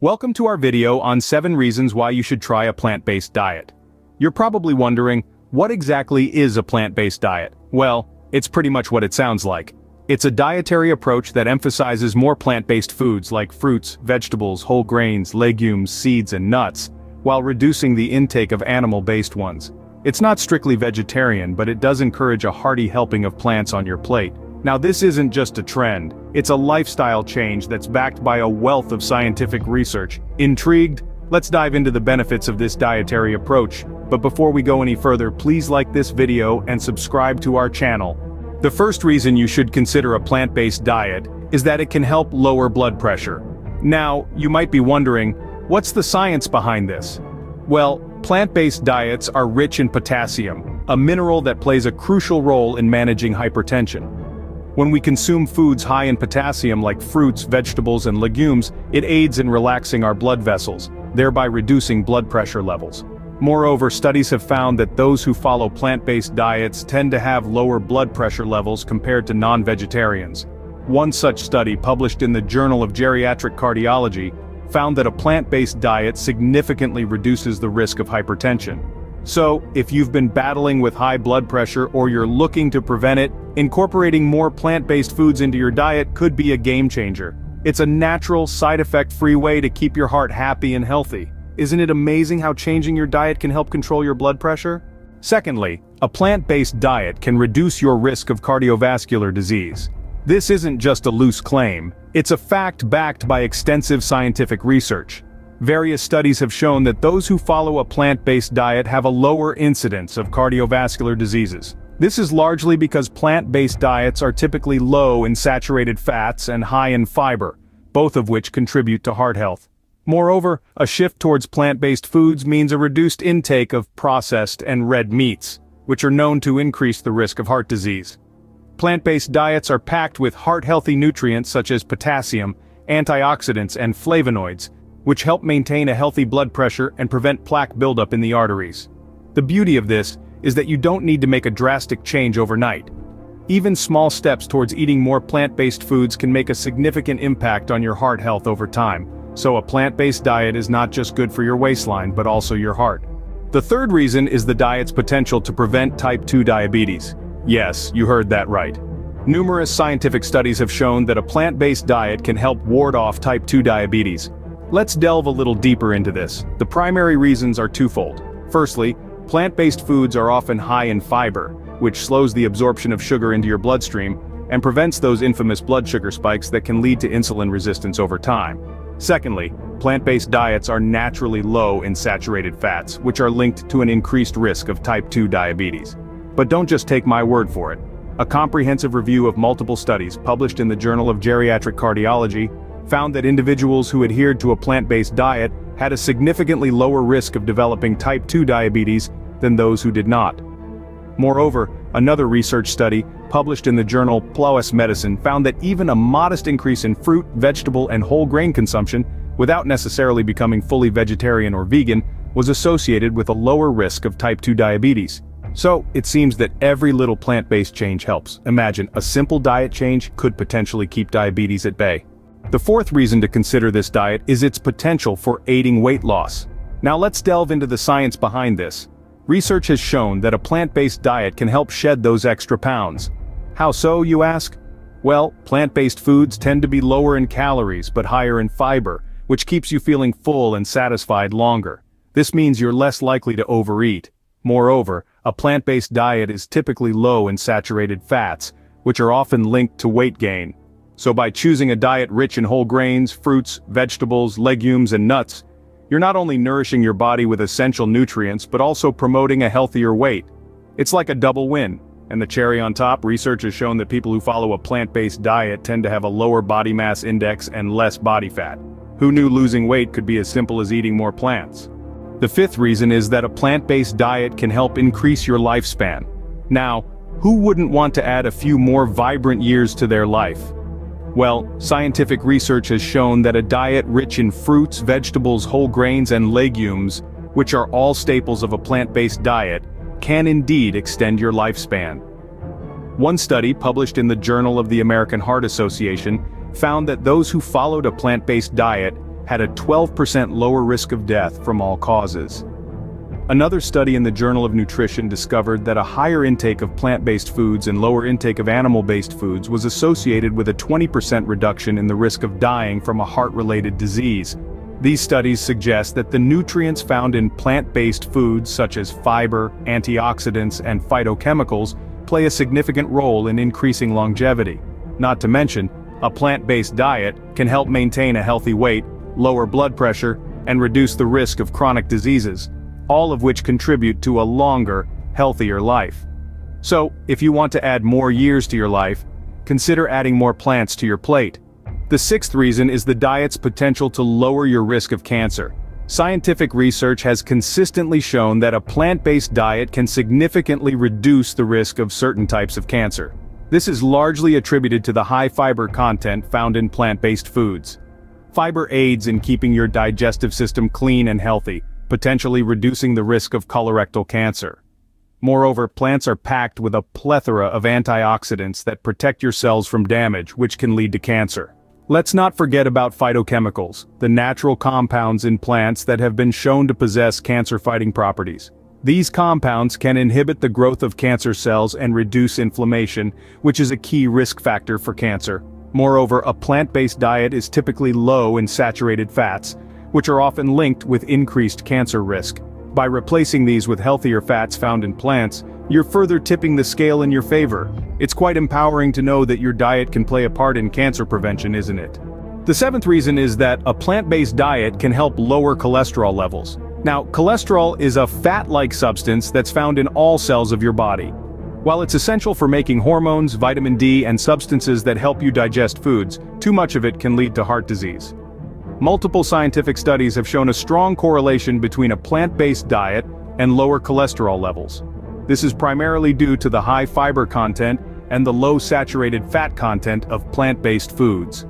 Welcome to our video on 7 reasons why you should try a plant-based diet. You're probably wondering, what exactly is a plant-based diet? Well, it's pretty much what it sounds like. It's a dietary approach that emphasizes more plant-based foods like fruits, vegetables, whole grains, legumes, seeds and nuts, while reducing the intake of animal-based ones. It's not strictly vegetarian but it does encourage a hearty helping of plants on your plate. Now this isn't just a trend, it's a lifestyle change that's backed by a wealth of scientific research. Intrigued? Let's dive into the benefits of this dietary approach, but before we go any further please like this video and subscribe to our channel. The first reason you should consider a plant-based diet is that it can help lower blood pressure. Now, you might be wondering, what's the science behind this? Well, plant-based diets are rich in potassium, a mineral that plays a crucial role in managing hypertension. When we consume foods high in potassium like fruits, vegetables and legumes, it aids in relaxing our blood vessels, thereby reducing blood pressure levels. Moreover, studies have found that those who follow plant-based diets tend to have lower blood pressure levels compared to non-vegetarians. One such study published in the Journal of Geriatric Cardiology found that a plant-based diet significantly reduces the risk of hypertension. So, if you've been battling with high blood pressure or you're looking to prevent it, incorporating more plant-based foods into your diet could be a game changer. It's a natural, side effect-free way to keep your heart happy and healthy. Isn't it amazing how changing your diet can help control your blood pressure? Secondly, a plant-based diet can reduce your risk of cardiovascular disease. This isn't just a loose claim, it's a fact backed by extensive scientific research. Various studies have shown that those who follow a plant-based diet have a lower incidence of cardiovascular diseases. This is largely because plant-based diets are typically low in saturated fats and high in fiber, both of which contribute to heart health. Moreover, a shift towards plant-based foods means a reduced intake of processed and red meats, which are known to increase the risk of heart disease. Plant-based diets are packed with heart-healthy nutrients such as potassium, antioxidants and flavonoids, which help maintain a healthy blood pressure and prevent plaque buildup in the arteries. The beauty of this is that you don't need to make a drastic change overnight. Even small steps towards eating more plant-based foods can make a significant impact on your heart health over time, so a plant-based diet is not just good for your waistline but also your heart. The third reason is the diet's potential to prevent type 2 diabetes. Yes, you heard that right. Numerous scientific studies have shown that a plant-based diet can help ward off type 2 diabetes, Let's delve a little deeper into this. The primary reasons are twofold. Firstly, plant-based foods are often high in fiber, which slows the absorption of sugar into your bloodstream and prevents those infamous blood sugar spikes that can lead to insulin resistance over time. Secondly, plant-based diets are naturally low in saturated fats, which are linked to an increased risk of type 2 diabetes. But don't just take my word for it. A comprehensive review of multiple studies published in the Journal of Geriatric Cardiology found that individuals who adhered to a plant-based diet had a significantly lower risk of developing type 2 diabetes than those who did not. Moreover, another research study, published in the journal PLOS Medicine found that even a modest increase in fruit, vegetable and whole grain consumption, without necessarily becoming fully vegetarian or vegan, was associated with a lower risk of type 2 diabetes. So, it seems that every little plant-based change helps. Imagine, a simple diet change could potentially keep diabetes at bay. The fourth reason to consider this diet is its potential for aiding weight loss. Now let's delve into the science behind this. Research has shown that a plant-based diet can help shed those extra pounds. How so, you ask? Well, plant-based foods tend to be lower in calories but higher in fiber, which keeps you feeling full and satisfied longer. This means you're less likely to overeat. Moreover, a plant-based diet is typically low in saturated fats, which are often linked to weight gain. So by choosing a diet rich in whole grains, fruits, vegetables, legumes and nuts, you're not only nourishing your body with essential nutrients but also promoting a healthier weight. It's like a double win. And the cherry on top, research has shown that people who follow a plant-based diet tend to have a lower body mass index and less body fat. Who knew losing weight could be as simple as eating more plants? The fifth reason is that a plant-based diet can help increase your lifespan. Now, who wouldn't want to add a few more vibrant years to their life? Well, scientific research has shown that a diet rich in fruits, vegetables, whole grains and legumes, which are all staples of a plant-based diet, can indeed extend your lifespan. One study published in the Journal of the American Heart Association found that those who followed a plant-based diet had a 12% lower risk of death from all causes. Another study in the Journal of Nutrition discovered that a higher intake of plant-based foods and lower intake of animal-based foods was associated with a 20% reduction in the risk of dying from a heart-related disease. These studies suggest that the nutrients found in plant-based foods such as fiber, antioxidants, and phytochemicals play a significant role in increasing longevity. Not to mention, a plant-based diet can help maintain a healthy weight, lower blood pressure, and reduce the risk of chronic diseases all of which contribute to a longer, healthier life. So, if you want to add more years to your life, consider adding more plants to your plate. The sixth reason is the diet's potential to lower your risk of cancer. Scientific research has consistently shown that a plant-based diet can significantly reduce the risk of certain types of cancer. This is largely attributed to the high fiber content found in plant-based foods. Fiber aids in keeping your digestive system clean and healthy, potentially reducing the risk of colorectal cancer. Moreover, plants are packed with a plethora of antioxidants that protect your cells from damage, which can lead to cancer. Let's not forget about phytochemicals, the natural compounds in plants that have been shown to possess cancer-fighting properties. These compounds can inhibit the growth of cancer cells and reduce inflammation, which is a key risk factor for cancer. Moreover, a plant-based diet is typically low in saturated fats, which are often linked with increased cancer risk. By replacing these with healthier fats found in plants, you're further tipping the scale in your favor. It's quite empowering to know that your diet can play a part in cancer prevention isn't it? The seventh reason is that a plant-based diet can help lower cholesterol levels. Now, cholesterol is a fat-like substance that's found in all cells of your body. While it's essential for making hormones, vitamin D, and substances that help you digest foods, too much of it can lead to heart disease. Multiple scientific studies have shown a strong correlation between a plant-based diet and lower cholesterol levels. This is primarily due to the high fiber content and the low saturated fat content of plant-based foods.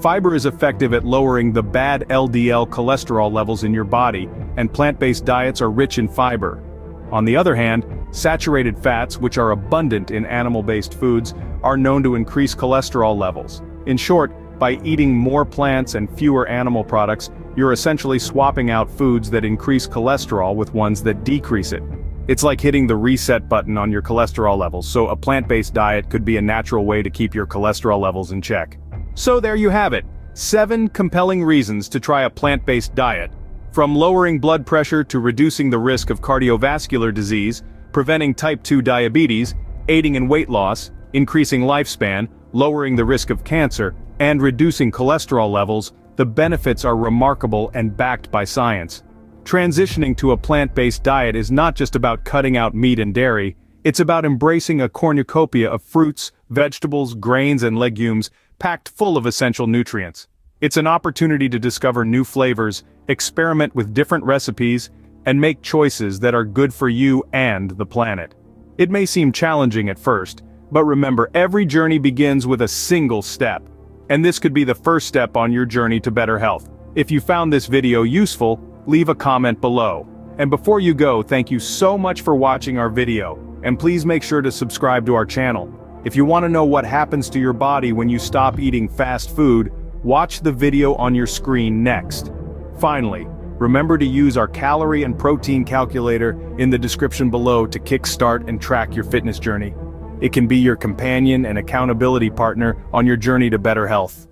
Fiber is effective at lowering the bad LDL cholesterol levels in your body, and plant-based diets are rich in fiber. On the other hand, saturated fats, which are abundant in animal-based foods, are known to increase cholesterol levels. In short, by eating more plants and fewer animal products, you're essentially swapping out foods that increase cholesterol with ones that decrease it. It's like hitting the reset button on your cholesterol levels, so a plant-based diet could be a natural way to keep your cholesterol levels in check. So there you have it, 7 compelling reasons to try a plant-based diet. From lowering blood pressure to reducing the risk of cardiovascular disease, preventing type 2 diabetes, aiding in weight loss, increasing lifespan, lowering the risk of cancer, and reducing cholesterol levels, the benefits are remarkable and backed by science. Transitioning to a plant-based diet is not just about cutting out meat and dairy, it's about embracing a cornucopia of fruits, vegetables, grains and legumes, packed full of essential nutrients. It's an opportunity to discover new flavors, experiment with different recipes, and make choices that are good for you and the planet. It may seem challenging at first, but remember every journey begins with a single step and this could be the first step on your journey to better health. If you found this video useful, leave a comment below. And before you go, thank you so much for watching our video, and please make sure to subscribe to our channel. If you want to know what happens to your body when you stop eating fast food, watch the video on your screen next. Finally, remember to use our calorie and protein calculator in the description below to kickstart and track your fitness journey. It can be your companion and accountability partner on your journey to better health.